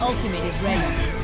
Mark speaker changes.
Speaker 1: ultimate is ready.